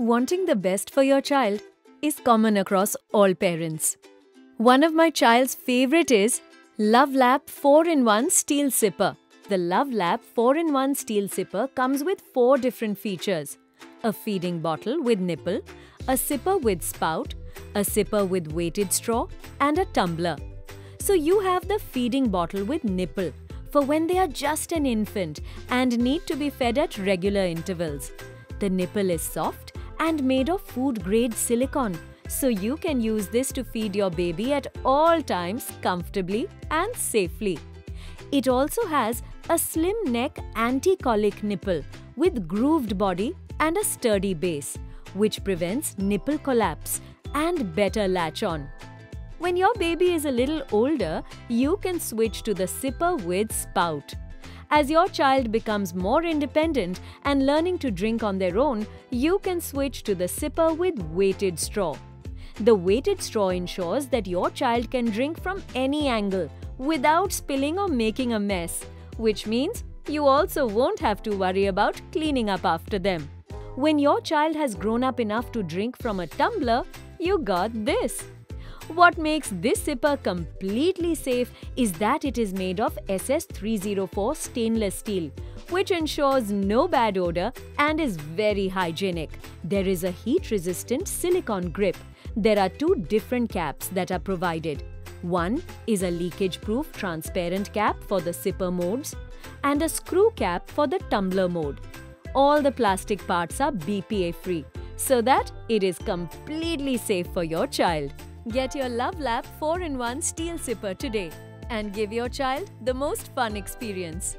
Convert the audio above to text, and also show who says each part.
Speaker 1: Wanting the best for your child is common across all parents. One of my child's favorite is LuvLap 4-in-1 Steel Sipper. The LuvLap 4-in-1 Steel Sipper comes with four different features. A feeding bottle with nipple, a sipper with spout, a sipper with weighted straw and a tumbler. So you have the feeding bottle with nipple for when they are just an infant and need to be fed at regular intervals. The nipple is soft and made of food grade silicone, so you can use this to feed your baby at all times comfortably and safely. It also has a slim neck anti-colic nipple with grooved body and a sturdy base, which prevents nipple collapse and better latch on. When your baby is a little older, you can switch to the sipper with spout. As your child becomes more independent and learning to drink on their own, you can switch to the sipper with weighted straw. The weighted straw ensures that your child can drink from any angle without spilling or making a mess, which means you also won't have to worry about cleaning up after them. When your child has grown up enough to drink from a tumbler, you got this. What makes this sipper completely safe is that it is made of SS304 stainless steel, which ensures no bad odor and is very hygienic. There is a heat-resistant silicone grip. There are two different caps that are provided. One is a leakage-proof transparent cap for the sipper modes and a screw cap for the tumbler mode. All the plastic parts are BPA-free so that it is completely safe for your child. Get your LuvLap 4-in-1 steel sipper today and give your child the most fun experience.